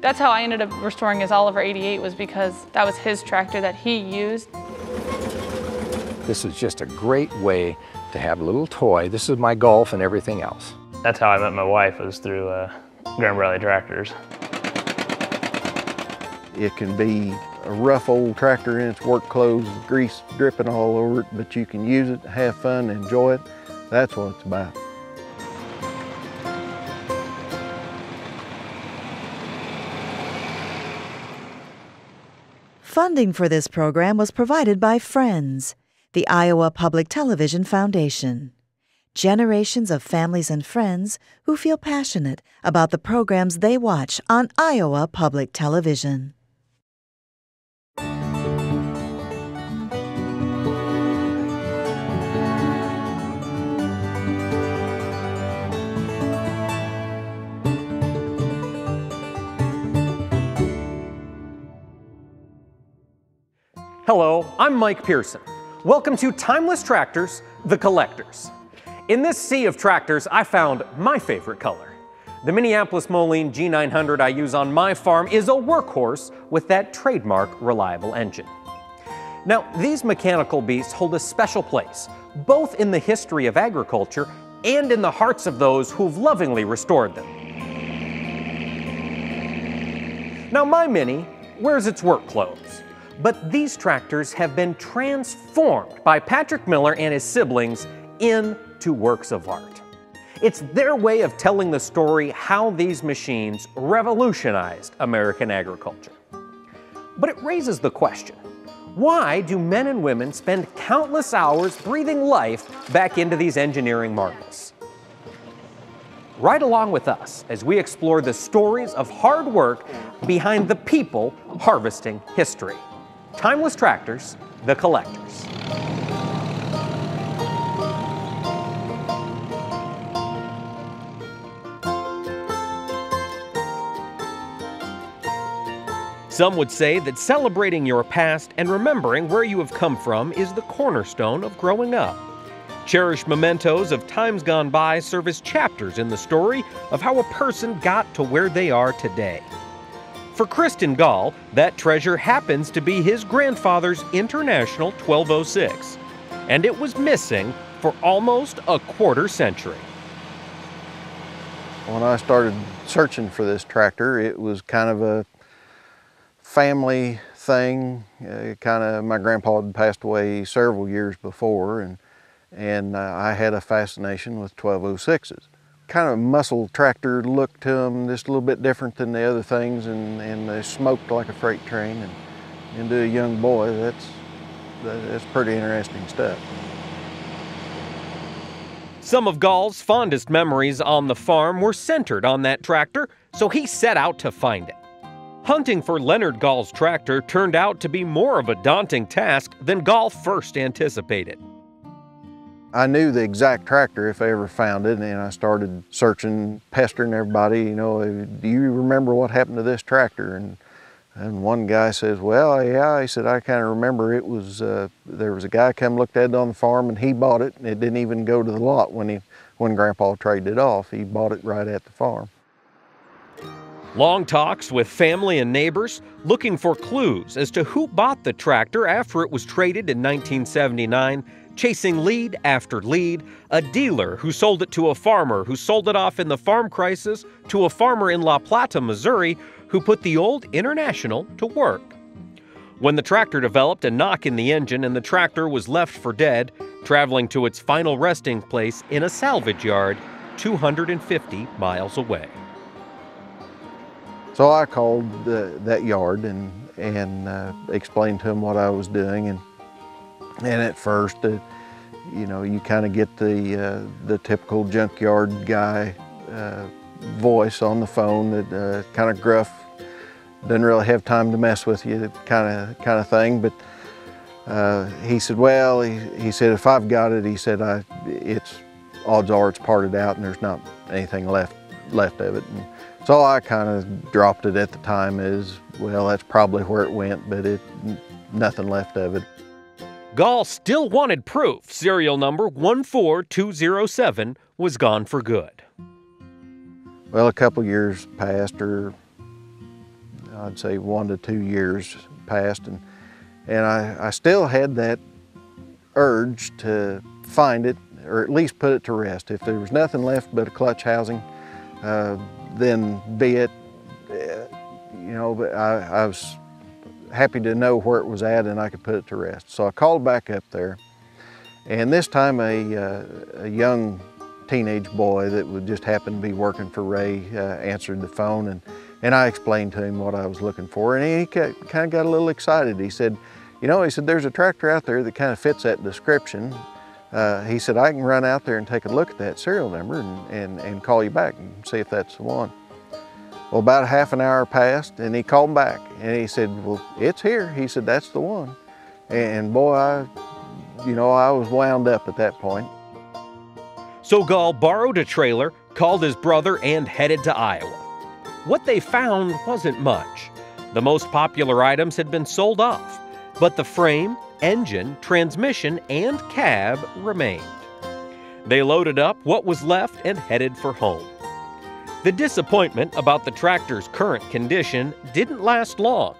That's how I ended up restoring his Oliver 88 was because that was his tractor that he used. This is just a great way to have a little toy. This is my golf and everything else. That's how I met my wife was through uh, Grand Valley Tractors. It can be a rough old tractor in its work clothes, grease dripping all over it, but you can use it, have fun, enjoy it. That's what it's about. Funding for this program was provided by Friends, the Iowa Public Television Foundation. Generations of families and friends who feel passionate about the programs they watch on Iowa Public Television. Hello, I'm Mike Pearson. Welcome to Timeless Tractors, The Collectors. In this sea of tractors, I found my favorite color. The Minneapolis Moline G900 I use on my farm is a workhorse with that trademark reliable engine. Now, these mechanical beasts hold a special place, both in the history of agriculture and in the hearts of those who've lovingly restored them. Now, my Mini wears its work clothes. But these tractors have been transformed by Patrick Miller and his siblings into works of art. It's their way of telling the story how these machines revolutionized American agriculture. But it raises the question why do men and women spend countless hours breathing life back into these engineering marvels? Right along with us as we explore the stories of hard work behind the people harvesting history. Timeless Tractors, The Collectors. Some would say that celebrating your past and remembering where you have come from is the cornerstone of growing up. Cherished mementos of times gone by serve as chapters in the story of how a person got to where they are today. For Kristin Gall, that treasure happens to be his grandfather's International 1206, and it was missing for almost a quarter century. When I started searching for this tractor, it was kind of a family thing. Uh, kind of, my grandpa had passed away several years before, and and uh, I had a fascination with 1206s kind of muscle tractor look to them, just a little bit different than the other things, and, and they smoked like a freight train. And, and to a young boy, that's, that's pretty interesting stuff. Some of Gall's fondest memories on the farm were centered on that tractor, so he set out to find it. Hunting for Leonard Gall's tractor turned out to be more of a daunting task than Gall first anticipated. I knew the exact tractor if I ever found it, and I started searching, pestering everybody, you know, do you remember what happened to this tractor? And and one guy says, well, yeah, he said, I kind of remember it was, uh, there was a guy come looked at it on the farm and he bought it, and it didn't even go to the lot when, he, when Grandpa traded it off. He bought it right at the farm. Long talks with family and neighbors, looking for clues as to who bought the tractor after it was traded in 1979 chasing lead after lead, a dealer who sold it to a farmer who sold it off in the farm crisis to a farmer in La Plata, Missouri, who put the old International to work. When the tractor developed a knock in the engine and the tractor was left for dead, traveling to its final resting place in a salvage yard 250 miles away. So I called the, that yard and, and uh, explained to him what I was doing and and at first, uh, you know, you kind of get the, uh, the typical junkyard guy uh, voice on the phone that uh, kind of gruff, doesn't really have time to mess with you kind of kind of thing. But uh, he said, well, he, he said, if I've got it, he said, I, it's odds are it's parted out and there's not anything left left of it. And so I kind of dropped it at the time as, well, that's probably where it went, but it nothing left of it. Gall still wanted proof serial number 14207 was gone for good. Well, a couple years passed, or I'd say one to two years passed, and and I, I still had that urge to find it or at least put it to rest. If there was nothing left but a clutch housing, uh, then be it. Uh, you know, but I, I was happy to know where it was at and I could put it to rest. So I called back up there, and this time a, uh, a young teenage boy that would just happen to be working for Ray uh, answered the phone and, and I explained to him what I was looking for and he kind of got a little excited. He said, you know, he said, there's a tractor out there that kind of fits that description. Uh, he said, I can run out there and take a look at that serial number and, and, and call you back and see if that's the one. Well, about half an hour passed and he called back and he said, well, it's here. He said, that's the one. And boy, I, you know, I was wound up at that point. So Gall borrowed a trailer, called his brother, and headed to Iowa. What they found wasn't much. The most popular items had been sold off, but the frame, engine, transmission, and cab remained. They loaded up what was left and headed for home. The disappointment about the tractor's current condition didn't last long.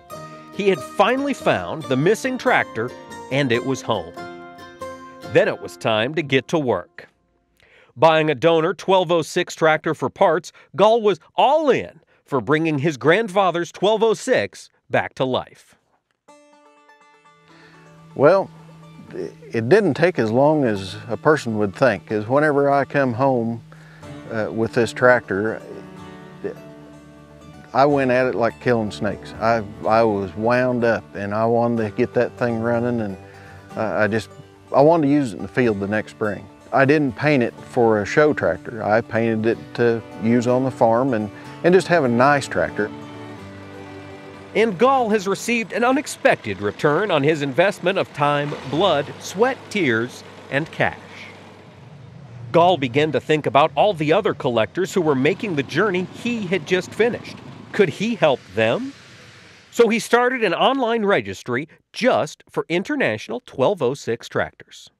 He had finally found the missing tractor and it was home. Then it was time to get to work. Buying a donor 1206 tractor for parts, Gall was all in for bringing his grandfather's 1206 back to life. Well, it didn't take as long as a person would think, because whenever I come home uh, with this tractor, I went at it like killing snakes. I, I was wound up and I wanted to get that thing running and uh, I just, I wanted to use it in the field the next spring. I didn't paint it for a show tractor. I painted it to use on the farm and, and just have a nice tractor. And Gall has received an unexpected return on his investment of time, blood, sweat, tears, and cash. Gall began to think about all the other collectors who were making the journey he had just finished. Could he help them? So he started an online registry just for international 1206 tractors.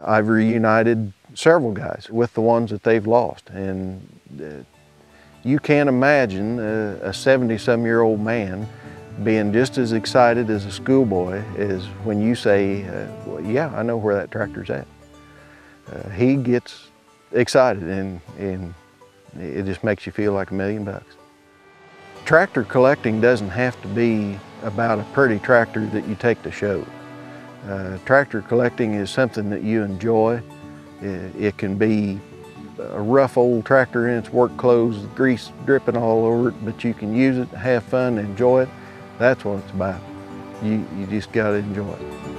I've reunited several guys with the ones that they've lost. And uh, you can't imagine a 70 some year old man being just as excited as a schoolboy as when you say, uh, well, yeah, I know where that tractor's at. Uh, he gets excited and, and it just makes you feel like a million bucks. Tractor collecting doesn't have to be about a pretty tractor that you take to show. Uh, tractor collecting is something that you enjoy. It, it, can be a rough old tractor in its work clothes, grease dripping all over it, but you can use it, have fun, enjoy it. That's what it's about. You, you just got to enjoy it.